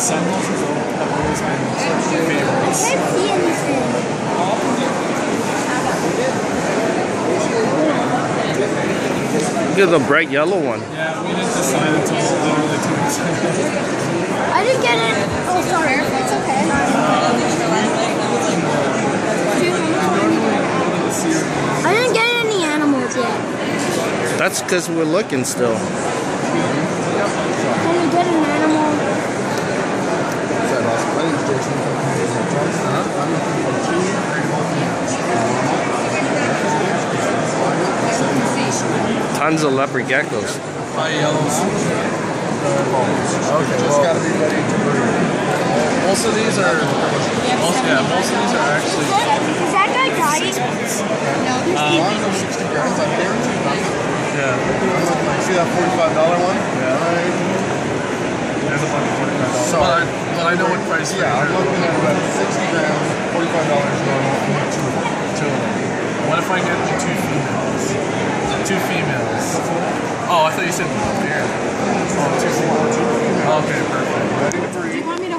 sentinels have always been favorites. can't see anything. Look at the bright yellow one. Yeah, we didn't decide until literally two weeks ago. I didn't get it. Oh, sorry. It's okay. I didn't get any animals yet. That's because we're looking still. Can we get an animal? My name's Jason. I'm looking for two Tons of leopard geckos. High yellows. Okay, just gotta be ready to breed. Most of these are, most, yeah, most of these are actually Is that guy dying? Mine's are uh, 60 grams. I guarantee yeah. I'm looking like, see that $45 one? Yeah. Alright. There's a bunch of forty five dollars. So- But I, but I know what price. Yeah, I'm looking at about 60 grams, $45 normal, and then two of two of them. What if I get the two females? Two females. Oh, I thought you said pair. Oh, two females. Okay, perfect. Do you want me to